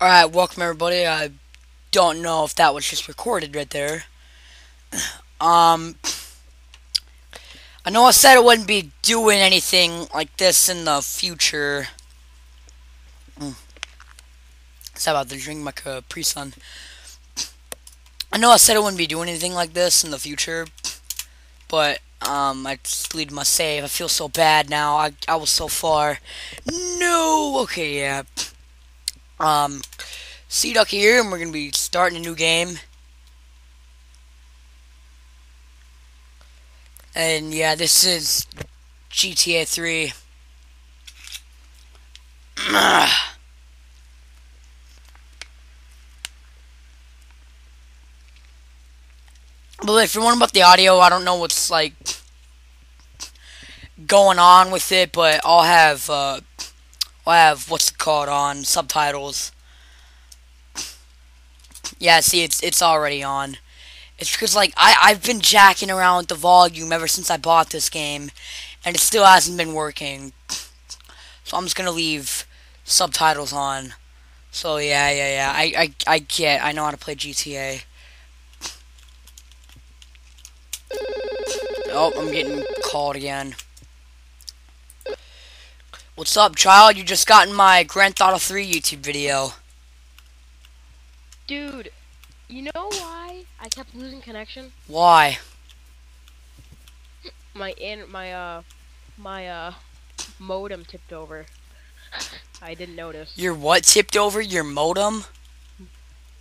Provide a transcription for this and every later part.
Alright, welcome everybody. I don't know if that was just recorded right there. Um, I know I said I wouldn't be doing anything like this in the future. Mm. Sorry about the drink my Capri Sun. I know I said I wouldn't be doing anything like this in the future, but um, I deleted my save. I feel so bad now. I I was so far. No. Okay, yeah. Um, Sea Duck here, and we're gonna be starting a new game. And yeah, this is GTA 3. But if you're wondering about the audio, I don't know what's like going on with it, but I'll have uh, I'll have what's it called on subtitles. Yeah, see, it's it's already on. It's because like I I've been jacking around with the volume ever since I bought this game, and it still hasn't been working. So I'm just gonna leave subtitles on. So yeah, yeah, yeah. I I I get. I know how to play GTA. Oh, I'm getting called again. What's up, child? You just got in my Grand Theft Auto 3 YouTube video. Dude, you know why I kept losing connection? Why? My in my uh my uh modem tipped over. I didn't notice. Your what tipped over? Your modem?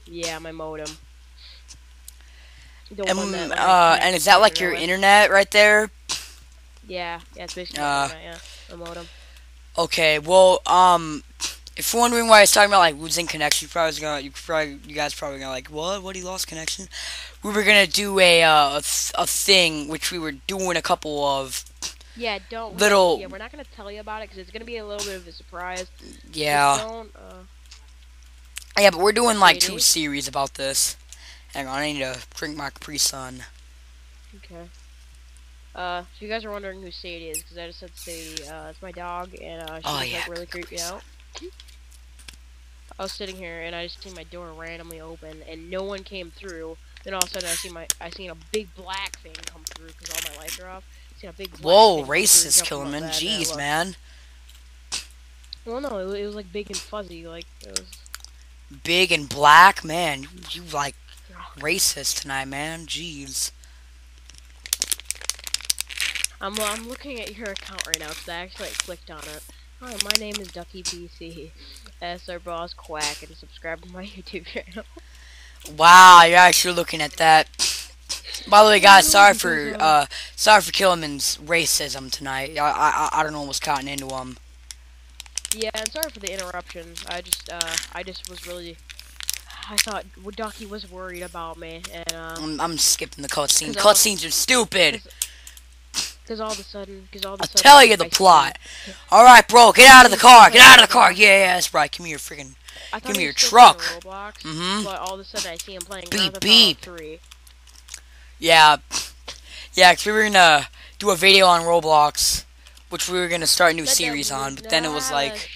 Yeah, my modem. The And, one that, like, uh, and is that like your internet right there? Yeah, yeah, it's basically Uh, internet, yeah, the modem. Okay, well, um, if you're wondering why I was talking about like losing connection, you probably gonna, you probably, you guys probably gonna like, what? What? He lost connection? We were gonna do a uh, a, th- a thing which we were doing a couple of. Yeah, don't little- Yeah, we're not gonna tell you about it because it's gonna be a little bit of a surprise. Yeah, Don't. Uh, yeah, but we're doing like two series about this. Hang on, I need to drink my Capri Sun. okay. Uh, if you guys are wondering who Sadie is, because I just said Sadie, uh, it's my dog, and uh, she Oh, yeah, like really creeped me out. I was sitting here and I just seen my door randomly open and no one came through. Then all of a sudden I see my I seen a big black thing come through because all my lights are off. I seen a big black Whoa, racist Killerman. that, and I Jeez, man. Well, no, it, it was like big and fuzzy, like it was. Big and black, man. You like racist tonight, man. Jeez. I'm I'm looking at your account right now because I actually like, clicked on it. Hi, my name is Ducky PC. That's our boss Quack, and subscribe to my YouTube channel. Wow, you're actually looking at that. By the way, guys, sorry for uh, sorry for Killerman's racism tonight. I I I don't know what's cotton into him. Yeah, and sorry for the interruption. I just, uh, I just was really, I thought Ducky was worried about me, and um, I'm, I'm skipping the cutscene. Cutscenes are stupid. Because all of a sudden, because all of a I'll sudden, tell you the I plot. All right, bro, get out of the car. Get out of the car. Yeah, yeah, that's right. Give me your freaking. See, I thought give me your was still playing truck. Roblox, Mhm. But all of a sudden, I see him playing Beep, beep. 3. Yeah, yeah. Cause we were gonna do a video on Roblox, which we were gonna start a new series on. But then it was like,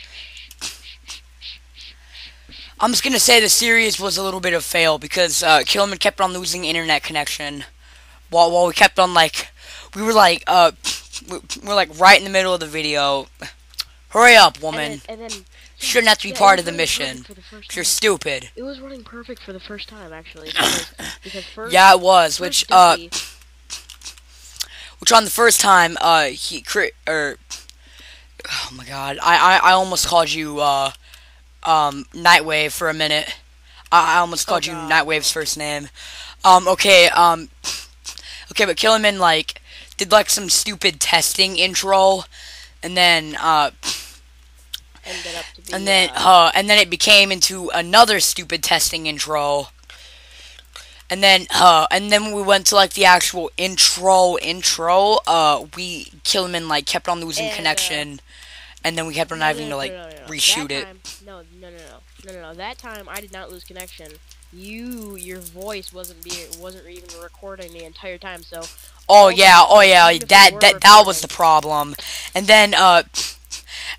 I'm just gonna say the series was a little bit of fail because uh, Killerman kept on losing internet connection, while while we kept on like, we were like, uh, we we're like right in the middle of the video. Hurry up, and woman! then, and then Shouldn't have to be yeah, part of the mission. the You're stupid. It was running perfect for the first time, actually. Because, because first, Yeah, it was. Which uh, which on the first time, uh, he crit or oh my god, I I, I almost called you uh, um, Nightwave for a minute. I, I almost Oh, called you Nightwave's first name. Um, okay, um, okay, but Killerman like did like some stupid testing intro, and then uh, ended up to be. and then uh, uh, and then it became into another stupid testing intro. And then, uh, and then we went to like the actual intro, intro. Uh, we Killerman like kept on losing And, uh, connection, and then we kept on having no, to like reshoot it. No, no, no, no, no, no. That time I did not lose connection. You, your voice wasn't being, wasn't even recording the entire time. So Oh yeah, oh yeah, that we were that that was the problem. And then, uh,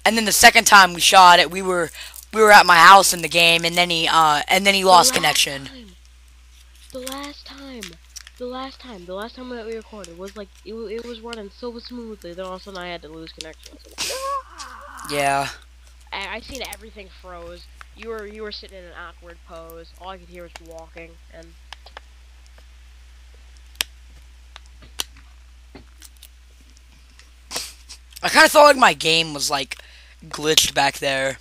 and then the second time we shot it, we were we were at my house in the game, and then he uh and then he lost connection. time- the last time, the last time, the last time that we recorded was like it, it was running so smoothly. Then all of a sudden I had to lose connection. I was like, "No!" Yeah. I, I seen everything froze. You were you were sitting in an awkward pose. All I could hear was walking, and I kind of felt like my game was like glitched back there.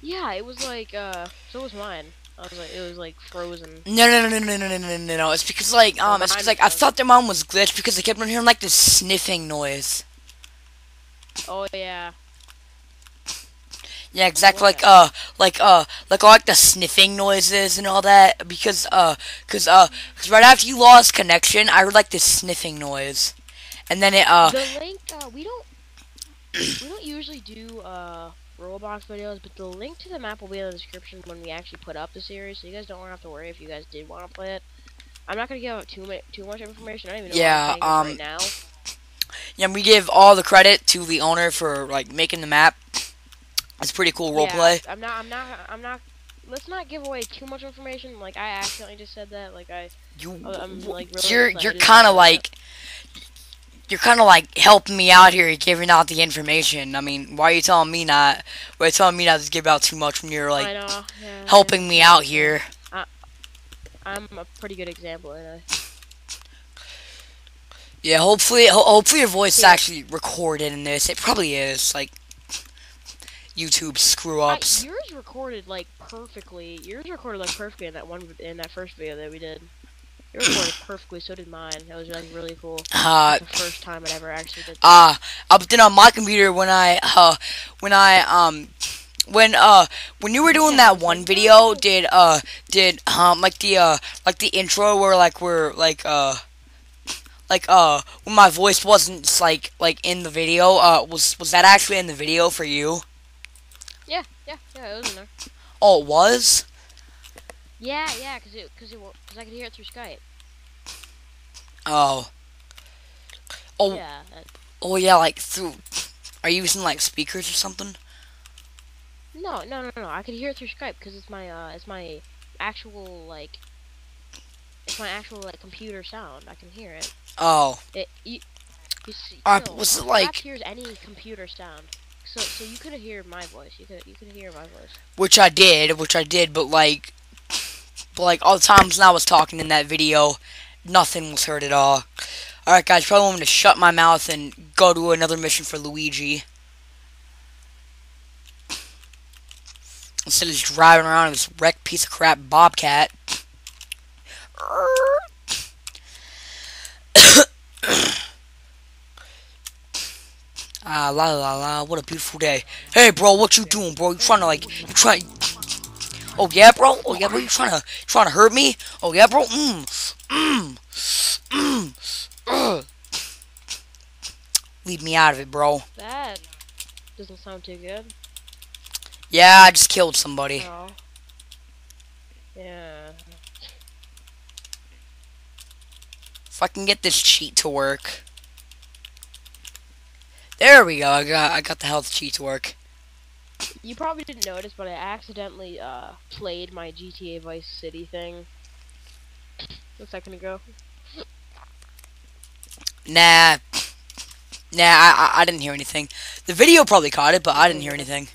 yeah, it was like uh, so was mine. I was like, it was like frozen. No, no, no, no, no, no, no, no, no, no. It's because like um, it's because like I thought their mom was glitched because I kept on hearing like this sniffing noise. Oh yeah, Yeah, exactly. Like uh, like uh, like all like the sniffing noises and all that. Because uh, cause uh, cause right after you lost connection, I heard like this sniffing noise, and then it uh, the link. Uh, we don't we don't usually do uh Roblox videos, but the link to the map will be in the description when we actually put up the series, so you guys don't have to worry if you guys did want to play it. I'm not gonna give out too much too much information. I don't even know Yeah, what I'm um, right now. yeah, we give all the credit to the owner for like making the map. It's pretty cool Yeah, roleplay. I'm not. I'm not. I'm not. Let's not give away too much information. Like I accidentally just said that. Like I. You. I'm like. Really you're. you're kind of that. like you're kind of like helping me out here, giving out the information. I mean, why are you telling me not? Why are you telling me not to give out too much when you're like know. Yeah, helping me out here? I, I'm a pretty good example. And I, Yeah, hopefully, ho- hopefully your voice is actually recorded in this. It probably is. Like YouTube screw I, ups. yours recorded like perfectly. Yours recorded like perfectly in that one in that first video that we did. It recorded perfectly. So did mine. That was like really cool. Uh, the first time I ever actually did. uh, uh, but then on my computer when I uh when I um when uh when you were doing that one video did uh did um like the uh like the intro where like we're like uh like uh when my voice wasn't like like in the video uh was was that actually in the video for you Yeah, yeah, yeah. It was in there. oh it was Yeah, yeah. Cause it, cause it, cause I could hear it through Skype. oh oh Yeah. that- oh yeah like through are you using like speakers or something No, no, no, no. I could hear it through Skype because it's my uh, it's my actual like, it's my actual like computer sound. I can hear it. oh It you, you see, Uh, no, was it like- hears any computer sound. So so you could hear my voice. You could you could hear my voice. which I did, which I did, but like, but like all the times when I was talking in that video, nothing was heard at all. All right, guys, probably want me to shut my mouth and go to another mission for Luigi. Instead of just driving around in this wrecked piece of crap Bobcat. Ah, la la la, what a beautiful day. Hey, bro, what you doing, bro? You trying to, like, you trying... Oh, yeah, bro? Oh, yeah, bro? You trying to, trying to hurt me? Oh, yeah, bro? Mmm, mmm, mmm, ugh. Leave me out of it, bro. That doesn't sound too good. Yeah, I just killed somebody. No. Yeah. If I can get this cheat to work. There we go. I got I got the health cheat to work. You probably didn't notice, but I accidentally uh played my GTA Vice City thing a second ago. Nah. Nah, I, I I didn't hear anything. The video probably caught it, but I didn't hear anything.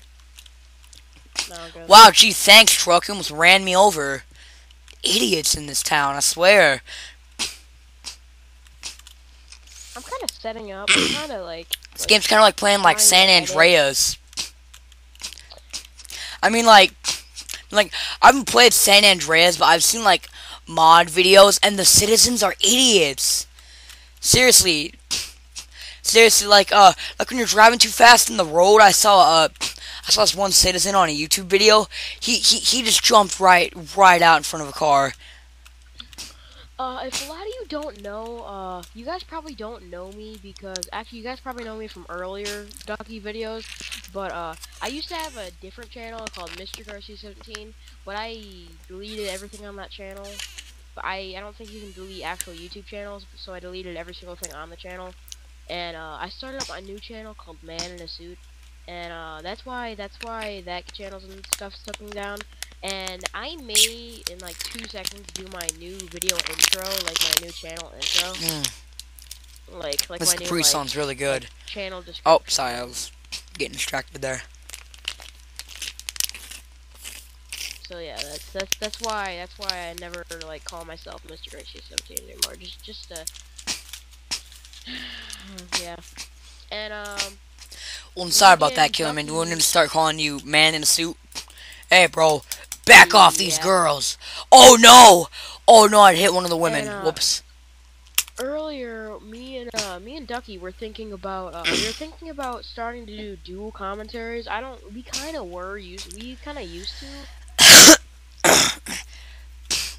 No. Wow, gee, thanks, truck. You almost ran me over. Idiots in this town, I swear. I'm kind of setting up. Kind of like. This like, game's kind of like playing like San. Andreas. I mean, like, like I haven't played San Andreas, but I've seen like mod videos, and the citizens are idiots. Seriously, seriously, like, uh, like when you're driving too fast in the road, I saw, uh, I saw this one citizen on a YouTube video. He he he just jumped right right out in front of a car. Uh, if a lot of you don't know, uh, you guys probably don't know me because actually you guys probably know me from earlier Ducky videos, but uh, I used to have a different channel called Mr. Garcia 17, but I deleted everything on that channel. But I I don't think you can delete actual YouTube channels, so I deleted every single thing on the channel, and uh, I started up a new channel called Man in a Suit, and uh, that's why that's why that channels and stuff's taking down. And I may in like two seconds do my new video intro, like my new channel intro, Mm, like like this my new like, sounds really good. channel description. Oh, sorry, I was getting distracted there. So yeah, that's that's that's why that's why I never like call myself Mr. Gracie 17 anymore. Just just uh yeah. And um Well, I'm sorry about that, Killerman. We're gonna start calling you man in a suit. Hey, bro, back off these Yeah. girls. Oh no! Oh no! I hit one of the women. And, uh, Whoops. earlier me and uh me and Ducky were thinking about uh we were thinking about starting to do dual commentaries. I don't we kind of were used we kind of used to.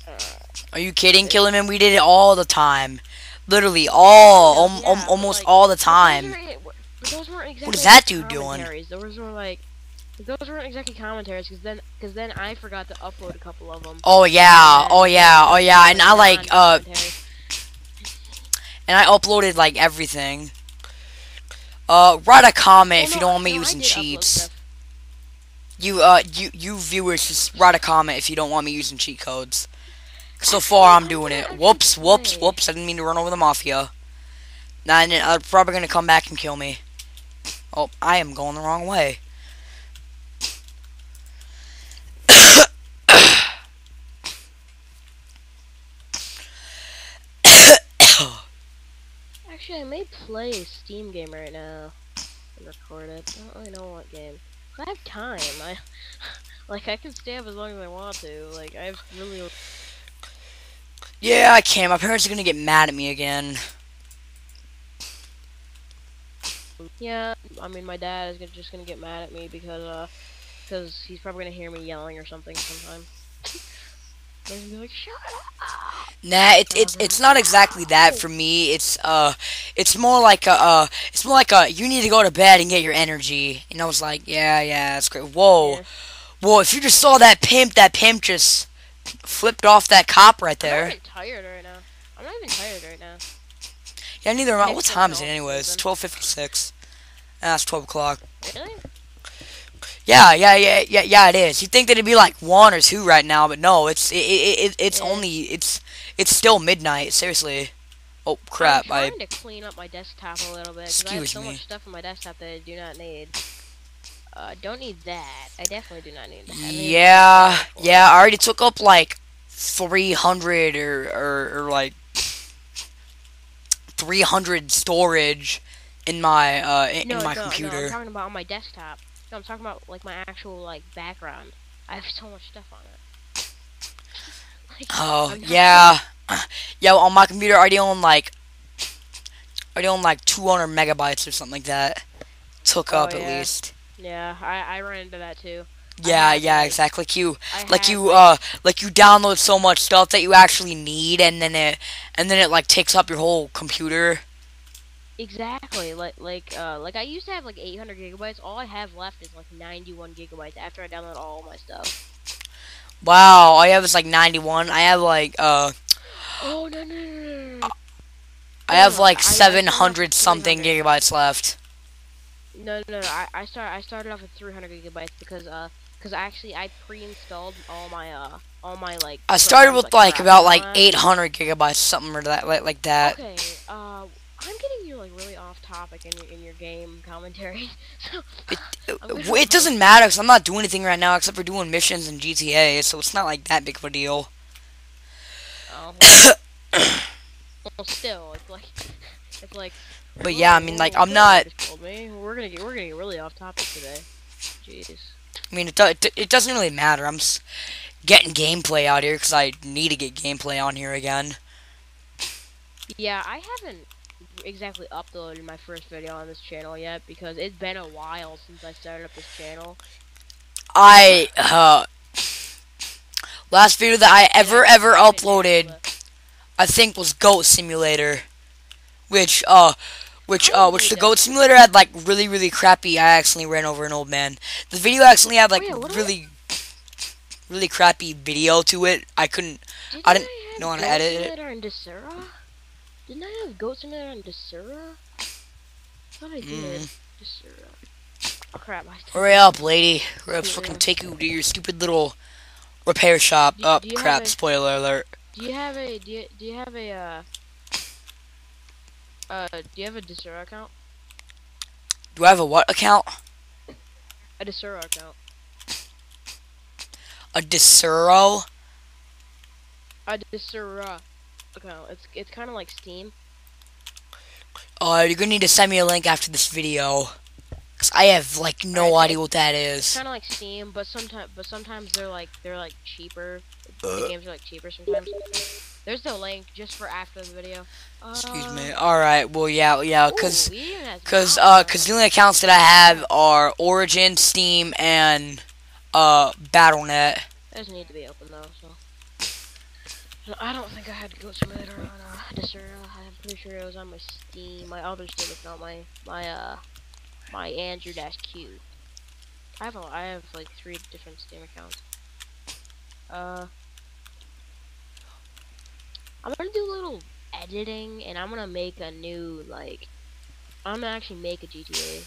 Uh, Are you kidding, Killerman? We did it all the time. Literally all, Yeah, om- yeah, om- almost like, all the time. weren't- those weren't exactly What is that dude doing? Those were like those weren't exactly commentaries because then because then I forgot to upload a couple of them. Oh yeah, oh yeah, oh yeah, and I like uh, and I uploaded like everything. Uh, write a comment if you don't want me using cheats. You uh, you you viewers just write a comment if you don't want me using cheat codes. So far, I'm doing it. Whoops, whoops, whoops! I didn't mean to run over the mafia. Nah, and they're probably gonna come back and kill me. Oh, I am going the wrong way. Actually, I may play a Steam game right now and record it. I don't really know what game. I have time. I like I can stay up as long as I want to. Like I have really Yeah, I can. My parents are gonna get mad at me again. yeah. I mean, my dad is gonna, just gonna get mad at me because uh because he's probably gonna hear me yelling or something sometime. He's gonna be like, "Shut up!" Nah, it, it, it's not exactly that for me. It's uh, it's more like a uh, it's more like a you need to go to bed and get your energy. And I was like, yeah, yeah, that's great. Whoa, Yeah. whoa! If you just saw that pimp, that pimp just flipped off that cop right there. I'm not even tired right now. I'm not even tired right now. Yeah, neither am I. What time is it anyways? Twelve fifty six. That's twelve o'clock. Really? Yeah, yeah, yeah, yeah, yeah. It is. You think that it'd be like one or two right now, but no. It's it, it, it it's Yeah. only it's it's still midnight. Seriously. Oh crap! I'm I trying to clean up my desktop a little bit because I have so me. much stuff on my desktop that I do not need. Uh, don't need that. I definitely do not need that. Need Yeah, that yeah, I already took up like 300 or, or, or like 300 storage in my uh in, No, in my no, No, computer. I'm talking about on my desktop. No, I'm talking about like my actual like background. I have so much stuff on it. Like, oh, yeah. Yeah, on my computer I already own like I already own like 200 megabytes or something like that. Took Oh, up at least. Yeah, I I run into that too. Yeah, yeah, like- exactly. Like you I like you uh like you download so much stuff that you actually need and then it and then it like takes up your whole computer. Exactly. Like like uh like I used to have like 800 gigabytes. All I have left is like 91 gigabytes after I download all my stuff. Wow, all I have is like 91. I have like uh Oh no no no no! I have like I- I still have 700 something gigabytes left. No, no, no. I, I start I started off with 300 gigabytes because uh because actually I pre-installed all my uh all my like. I started with like about like all that. 800 gigabytes, something or that like, like that. Okay. Uh, I'm getting you like really off topic in your in your game commentary. so It, uh, it, it doesn't matter because I'm not doing anything right now except for doing missions in GTA, so it's not like that big of a deal. Oh, well, well, still, it's like it's like. But yeah, I mean, like, I'm not- me. We're gonna get we're gonna get really off topic today. Jeez. I mean, it, do, it, it doesn't really matter. I'm s getting gameplay out here because I need to get gameplay on here again. Yeah, I haven't exactly uploaded my first video on this channel yet because it's been a while since I started up this channel. I uh last video that I ever ever uploaded I think was Goat Simulator, which uh, which uh, which the Goat Simulator had like really really crappy. I accidentally ran over an old man. The video actually had like Oh, yeah, what do I- really really crappy video to it. I couldn't. I didn't know how to edit it. Desura? Didn't I have goats in there on Desura? I thought I did. Mm. Desura. Oh crap! I Hurry up, lady. Hurry up so I can take you to your stupid little repair shop. Do- Up, do crap, a- spoiler alert. Do you have a do you, do you have a uh uh do you have a Desura account? Do I have a what account? A Desura account. A Desuro? A Desura account. It's it's kind of like Steam. Uh, you're gonna need to send me a link after this video. Cause I have, like, no Alright, idea what that is. It's kind of like Steam, but sometimes but sometimes they're like they're like cheaper. Uh. The games are like cheaper sometimes. There's the link just for after the video. Excuse Uh, me. Alright, well, yeah, yeah, cause, ooh, we even have cause, uh, cause the only accounts that I have are Origin, Steam, and, uh, Battle.net. It doesn't need to be open though, so. I don't think I had to go Simulator on uh, Desura. I'm pretty sure it was on my Steam, my other Steam account, my my uh my Andrew Dash Q. I have a, I have like three different Steam accounts. Uh, I'm gonna do a little editing, and I'm gonna make a new like. I'm gonna actually make a GTA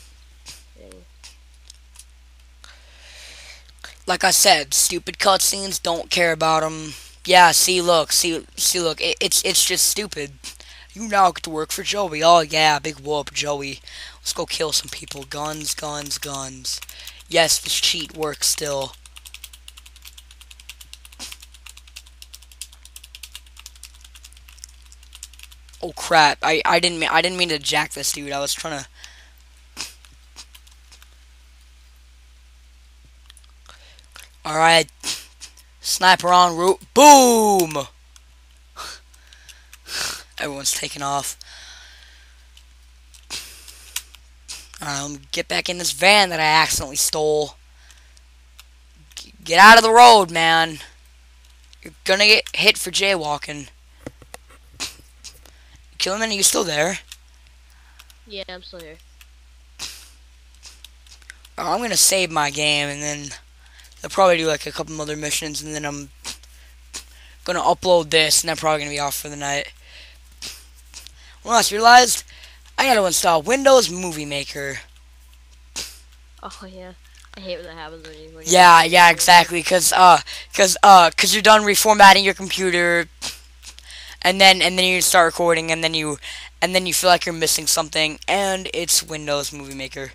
thing. Like I said, stupid cutscenes, don't care about them. Yeah, see, look, see, see, look, it, it's it's just stupid. You now get to work for Joey. Oh yeah, big whoop, Joey. Let's go kill some people. Guns, guns, guns. Yes, this cheat works still. Oh crap! I I didn't mean I didn't mean to jack this dude. I was trying to. All right, sniper on route. Boom! Everyone's taking off. Um, get back in this van that I accidentally stole. G- Get out of the road, man. You're gonna get hit for jaywalking. Kill him, and are you still there? Yeah, I'm still here. Oh, I'm gonna save my game, and then I'll probably do like a couple other missions, and then I'm gonna upload this, and I'm probably gonna be off for the night. When I just realized I gotta install Windows Movie Maker. Oh yeah, I hate when that happens when you. When you Yeah, yeah, exactly. Cause uh, cause uh, cause you're done reformatting your computer, and then and then you start recording, and then you and then you feel like you're missing something, and it's Windows Movie Maker.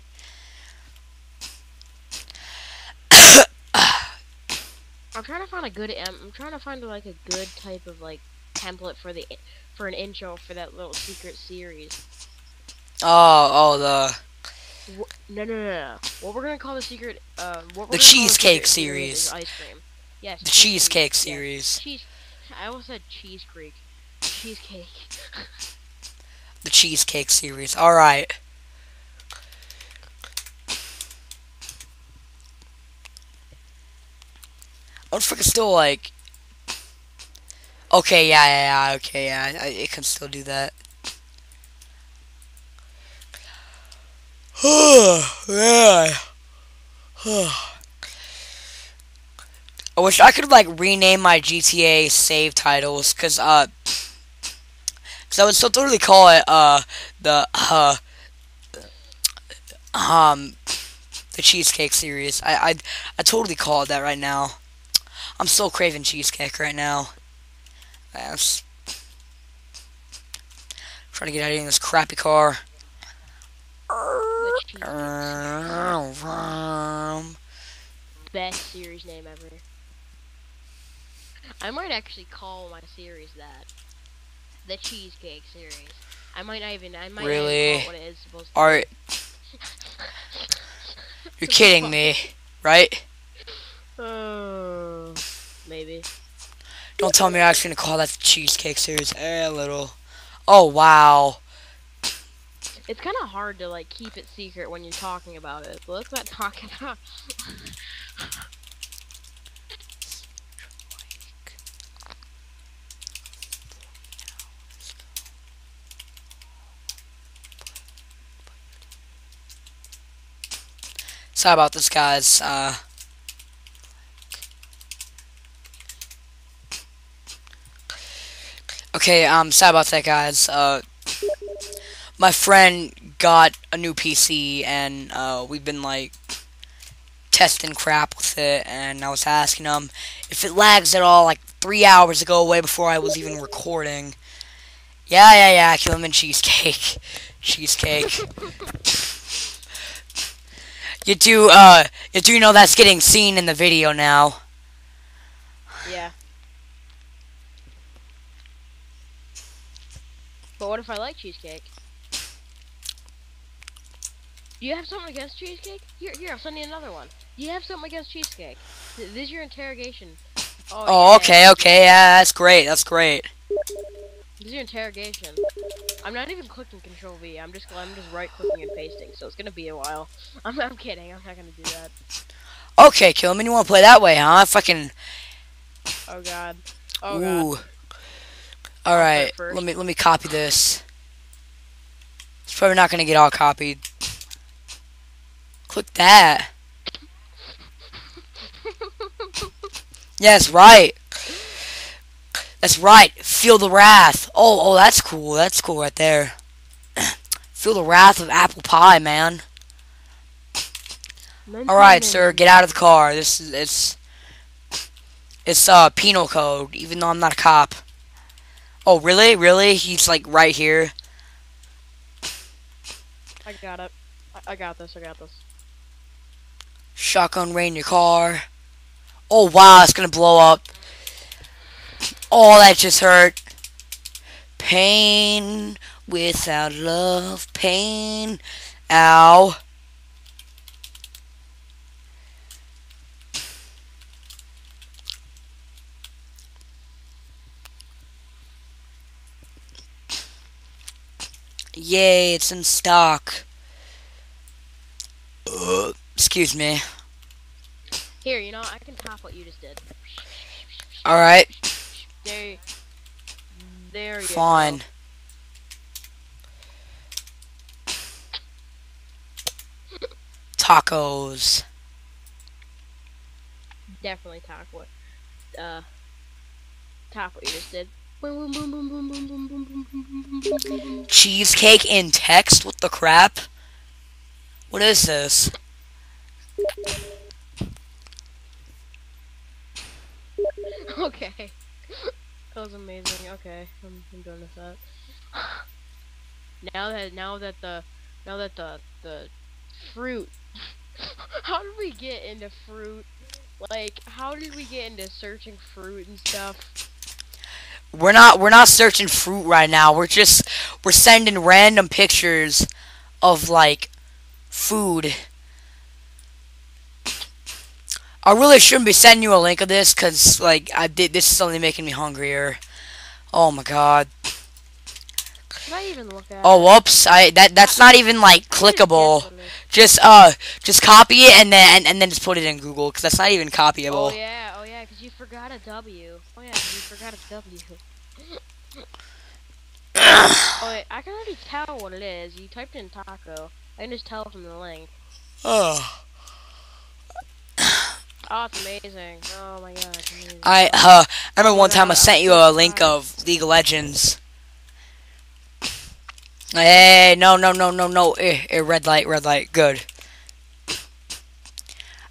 I'm trying to find a good. I'm trying to find like a good type of like template for the for an intro for that little secret series. Oh, oh, the No, no, no, no. What we're gonna call the secret? Um, what we're The cheesecake secret series. is ice cream. Yes. the cheesecake series. Cheese. I almost said cheese. Cheesecake. The cheesecake series. All right. I don't freaking still like. Okay, yeah, yeah, yeah. Okay, yeah. I, it can still do that. yeah. I wish I could like rename my GTA save titles, cause uh, cause I would still totally call it uh the uh um the cheesecake series. I I I totally call it that right now. I'm so craving cheesecake right now. I'm trying to get out of this crappy car. Best series name ever. I might actually call my series that. The cheesecake series. I might not even. I might not even Really? call what it is supposed to. Alright, you're kidding me, right? Maybe. Don't tell me you're actually gonna call that the cheesecake series. Eh, a little. Oh wow. It's kind of hard to like keep it secret when you're talking about it. But let's not talk about. Sorry about this, guys. Uh, okay, um, sorry about that, guys. Uh, my friend got a new PC, and uh, we've been like testing crap with it, and I was asking him if it lags at all, like three hours ago, way before I was even recording. Yeah, yeah, yeah, kill him in cheesecake. Cheesecake. you do, uh, you do know that's getting seen in the video now. Yeah. But what if I like cheesecake? Do you have something against cheesecake? Here, here, I'm sending you another one. Do you have something against cheesecake? Th- This is your interrogation. Oh, Oh, yeah. okay, okay, yeah, that's great, that's great. This is your interrogation. I'm not even clicking Control V. I'm just I'm just right clicking and pasting. So it's gonna be a while. I'm I'm kidding. I'm not gonna do that. Okay, Killman, you want to play that way, huh? Fucking, Oh god. Oh god. All right, let me let me copy this. It's probably not gonna get all copied. Click that. Yes, right. That's right. Feel the wrath. Oh, oh, that's cool. That's cool right there. Feel the wrath of apple pie, man. All right, sir, get out of the car. This is it's it's uh penal code. Even though I'm not a cop. Oh, really? Really? He's like right here. I got it. I, I got this. I got this. Shotgun rain in your car. Oh wow, it's gonna blow up. Oh, that just hurt. Pain without love. Pain. Ow. Yay, it's in stock. Uh, excuse me. Here, you know, I can top what you just did. Alright, There. There you fine. go. Tacos. Definitely top what. Uh. Top what you just did. Cheesecake in text? What the crap? What is this? Okay. That was amazing. Okay, I'm, I'm done with that. now that now that the now that the the fruit. how did we get into fruit? Like, how did we get into searching fruit and stuff? We're not we're not searching fruit right now. We're just we're sending random pictures of like food. I really shouldn't be sending you a link of this cuz like I did this is only making me hungrier. Oh my god. Should I even look at? Oh whoops. I that that's not even like I just guess clickable. what it is. Just uh just copy it and then and, and then just put it in Google cuz that's not even copyable. Oh yeah, oh yeah, because you forgot a W. Oh yeah, you forgot a W. oh wait, I can already tell what it is. You typed in taco. I can just tell from the link. Oh. Oh, it's amazing. Oh my god. I uh I remember one time I sent you a link of League of Legends. Hey, no, no, no, no, no. Eh, eh, red light, red light. Good.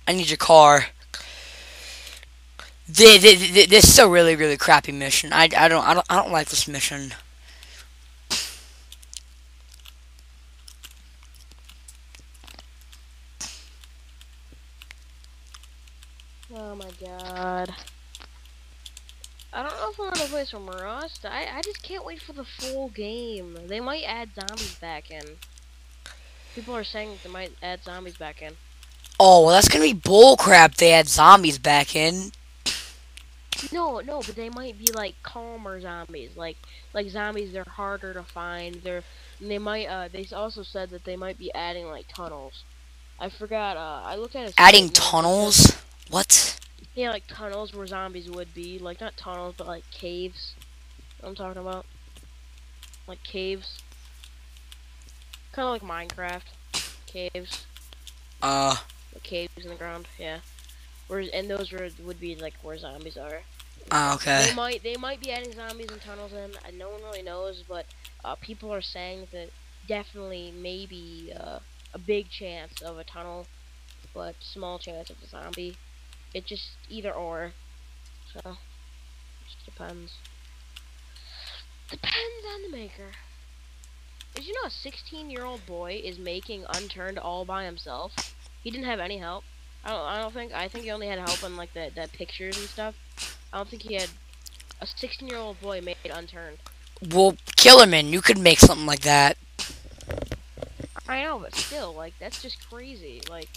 I need your car. This, this, this is a really, really crappy mission. I, I don't, I don't, I don't like this mission. Oh my god. I don't know if I'm gonna play some Rust. I, I just can't wait for the full game. They might add zombies back in. People are saying they might add zombies back in. Oh, well, that's gonna be bullcrap. They had zombies back in. No, no, but they might be like calmer zombies. Like like zombies they're harder to find. They're they might uh they also said that they might be adding like tunnels. I forgot uh I looked at Adding tunnels. What? Yeah, like tunnels where zombies would be. Like not tunnels, but like caves. You know what I'm talking about. Like caves. Kind of like Minecraft. Caves. Uh, caves in the ground. Yeah. Whereas and those were, would be like where zombies are. uh, okay. They might they might be adding zombies and tunnels in. Uh, no one really knows, but uh, people are saying that definitely maybe uh, a big chance of a tunnel but small chance of a zombie. It just either or. So, just depends. Depends on the maker. Did you know a 16 year old boy is making Unturned all by himself? He didn't have any help. I don't. I don't think. I think he only had help on like the the pictures and stuff. I don't think he had. A 16 year old boy made Unturned. Well, Killerman, you could make something like that. I know, but still, like that's just crazy. Like,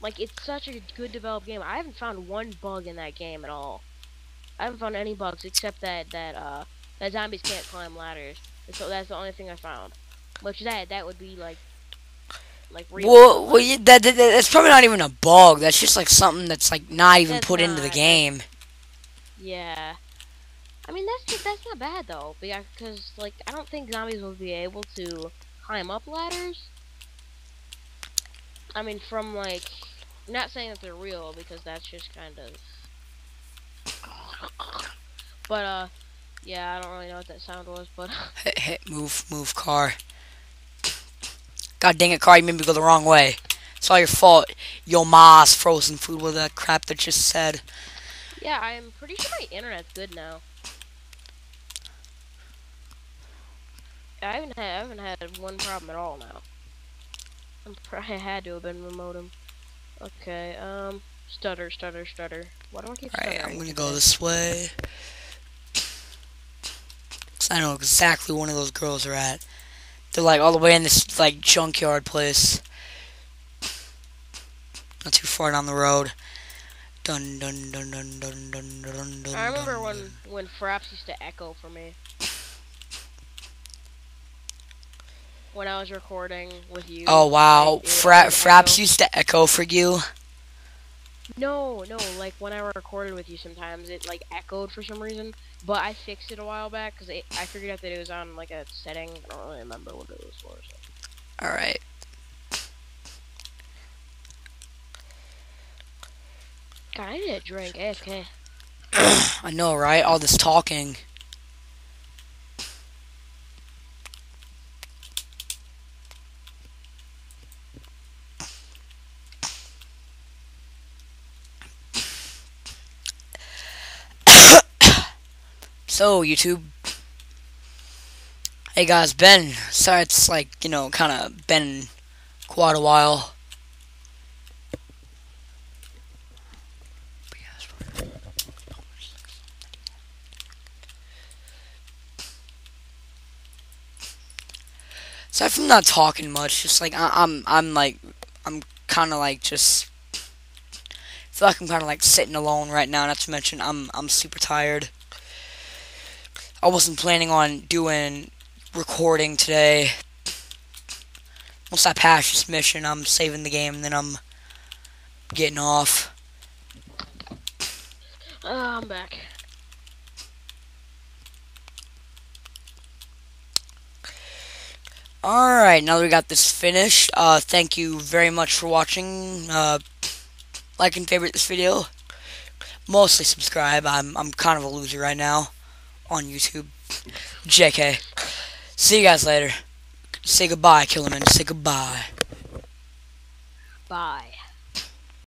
like it's such a good developed game. I haven't found one bug in that game at all. I haven't found any bugs except that that uh that zombies can't climb ladders. And so that's the only thing I found. Which that that would be like like real. Well, well that, that that's probably not even a bug. That's just like something that's like not even That's put into the game. Yeah. I mean that's just that's not bad though, because like I don't think zombies will be able to climb up ladders. I mean from like not saying that they're real because that's just kind of But uh yeah, I don't really know what that sound was, but move, move, car. God dang it, car! You made me go the wrong way. It's all your fault. Yo, ma's frozen food with that crap that just said. yeah, I'm pretty sure my internet's good now. I haven't had I haven't had one problem at all now. I'm I had to have been remotem. Okay, um, stutter, stutter, stutter. Why do I keep Alright. I'm gonna go this way. 'Cause I know exactly one of those girls are at. They're like all the way in this like junkyard place. Not too far down the road. Dun dun dun dun dun dun dun dun. I remember dun, when when Fraps used to echo for me. When I was recording with you. Oh wow, Fra- Fraps used to echo for you. No, no, like when I recorded with you sometimes it like echoed for some reason, but I fixed it a while back because I figured out that it was on like a setting. I don't really remember what it was for. So. All right. God, I need a drink. AFK. I know, right? All this talking. So, YouTube. Hey guys, Ben. Sorry, it's like, you know, kind of been quite a while. Aside from not talking much, just like I, I'm, I'm like, I'm kind of like just feel like I'm kind of like sitting alone right now. Not to mention, I'm, I'm super tired. I wasn't planning on doing recording today. Once I pass this mission, I'm saving the game, and then I'm getting off. Oh, I'm back. Alright, now that we got this finished, uh, thank you very much for watching. Uh, like and favorite this video. Mostly subscribe. I'm, I'm kind of a loser right now on YouTube. JK. See you guys later. Say goodbye, Killerman. Say goodbye. Bye.